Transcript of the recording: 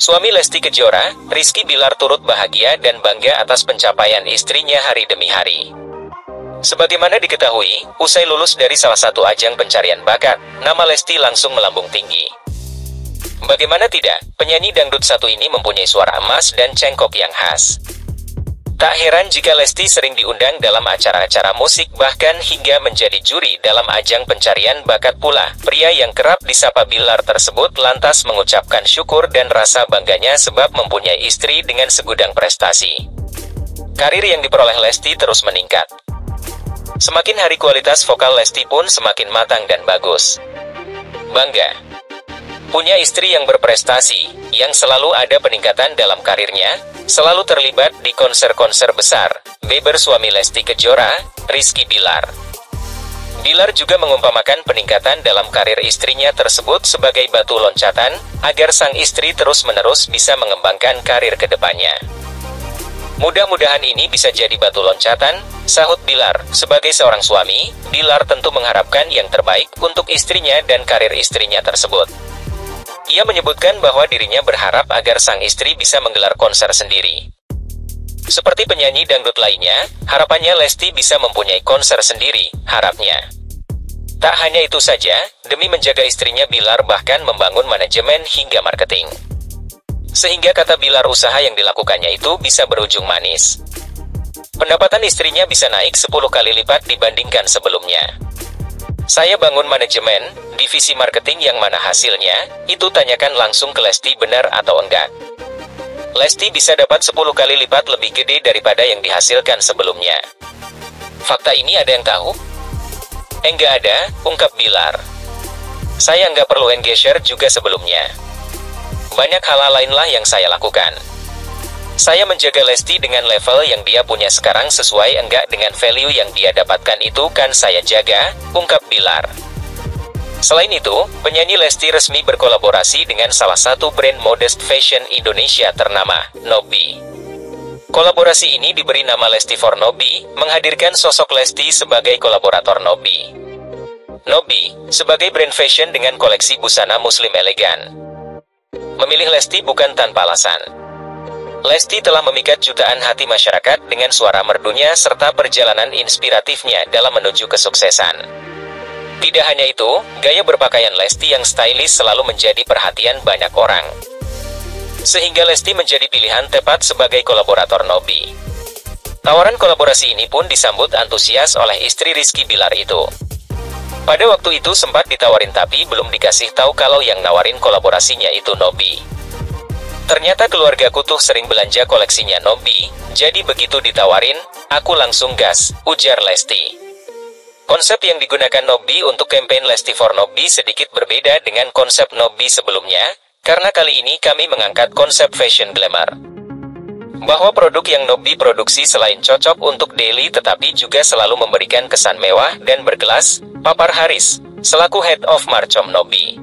Suami Lesti Kejora, Rizky Bilar turut bahagia dan bangga atas pencapaian istrinya hari demi hari. Sebagaimana diketahui, usai lulus dari salah satu ajang pencarian bakat, nama Lesti langsung melambung tinggi. Bagaimana tidak, penyanyi dangdut satu ini mempunyai suara emas dan cengkok yang khas. Tak heran jika Lesti sering diundang dalam acara-acara musik bahkan hingga menjadi juri dalam ajang pencarian bakat pula. Pria yang kerap disapa Bilar tersebut lantas mengucapkan syukur dan rasa bangganya sebab mempunyai istri dengan segudang prestasi. Karir yang diperoleh Lesti terus meningkat. Semakin hari kualitas vokal Lesti pun semakin matang dan bagus. Bangga. Punya istri yang berprestasi, yang selalu ada peningkatan dalam karirnya, selalu terlibat di konser-konser besar. Beber suami Lesti Kejora, Rizky Bilar. Bilar juga mengumpamakan peningkatan dalam karir istrinya tersebut sebagai batu loncatan, agar sang istri terus-menerus bisa mengembangkan karir ke depannya. Mudah-mudahan ini bisa jadi batu loncatan, sahut Bilar. Sebagai seorang suami, Bilar tentu mengharapkan yang terbaik untuk istrinya dan karir istrinya tersebut. Ia menyebutkan bahwa dirinya berharap agar sang istri bisa menggelar konser sendiri. Seperti penyanyi dangdut lainnya, harapannya Lesti bisa mempunyai konser sendiri, harapnya. Tak hanya itu saja, demi menjaga istrinya Bilar bahkan membangun manajemen hingga marketing. Sehingga kata Bilar usaha yang dilakukannya itu bisa berujung manis. Pendapatan istrinya bisa naik 10 kali lipat dibandingkan sebelumnya. Saya bangun manajemen, divisi marketing yang mana hasilnya, itu tanyakan langsung ke Lesti benar atau enggak. Lesti bisa dapat 10 kali lipat lebih gede daripada yang dihasilkan sebelumnya. Fakta ini ada yang tahu? Enggak ada, ungkap Bilar. Saya nggak perlu engager juga sebelumnya. Banyak hal lainlah yang saya lakukan. Saya menjaga Lesti dengan level yang dia punya sekarang sesuai enggak dengan value yang dia dapatkan itu kan saya jaga, ungkap Bilar. Selain itu, penyanyi Lesti resmi berkolaborasi dengan salah satu brand modest fashion Indonesia ternama, Nobi. Kolaborasi ini diberi nama Lesti for Nobi, menghadirkan sosok Lesti sebagai kolaborator Nobi. Nobi, sebagai brand fashion dengan koleksi busana muslim elegan. Memilih Lesti bukan tanpa alasan. Lesti telah memikat jutaan hati masyarakat dengan suara merdunya serta perjalanan inspiratifnya dalam menuju kesuksesan. Tidak hanya itu, gaya berpakaian Lesti yang stylish selalu menjadi perhatian banyak orang. Sehingga Lesti menjadi pilihan tepat sebagai kolaborator Nobi. Tawaran kolaborasi ini pun disambut antusias oleh istri Rizky Bilar itu. Pada waktu itu sempat ditawarin tapi belum dikasih tahu kalau yang nawarin kolaborasinya itu Nobi. Ternyata keluargaku tuh sering belanja koleksinya Nobi, jadi begitu ditawarin, aku langsung gas, ujar Lesti. Konsep yang digunakan Nobi untuk campaign Lesti for Nobi sedikit berbeda dengan konsep Nobi sebelumnya, karena kali ini kami mengangkat konsep fashion glamour. Bahwa produk yang Nobi produksi selain cocok untuk daily tetapi juga selalu memberikan kesan mewah dan berkelas, papar Haris, selaku head of Marcom Nobi.